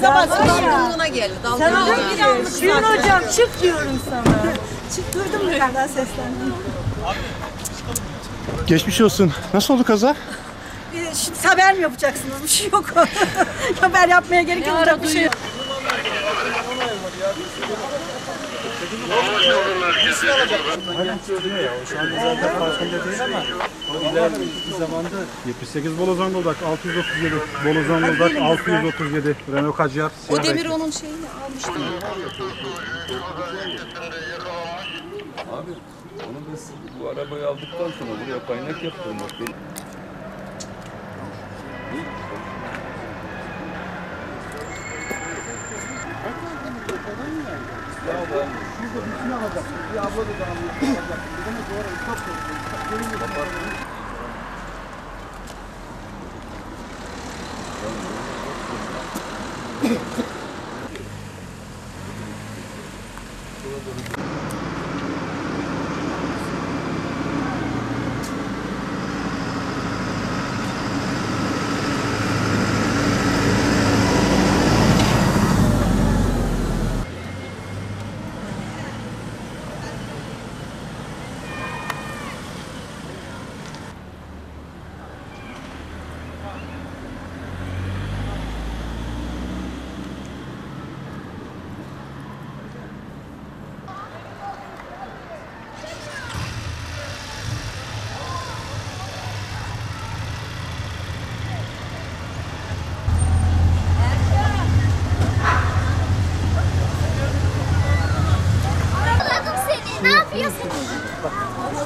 Zaman dalgınlığına geldi. Dalgınlığına geldi. Gün hocam çık diyorum sana. Çık duydun mu yerden seslendim. Geçmiş olsun. Nasıl oldu kaza? Ee, Şimdi haber mi yapacaksınız? Bir şey yok. haber yapmaya gerek yok. Olacak bir şey yok. Şu anda zaten farkında değil ama o ileriki zamanda 78 Bolu Zonguldak 637 Bolu Zonguldak 637 Renault Kadjar O demir onun şeyini almıştı. Abi onu biz bu arabayı aldıktan sonra buraya kaynak yaptırmak benim. Yakaladım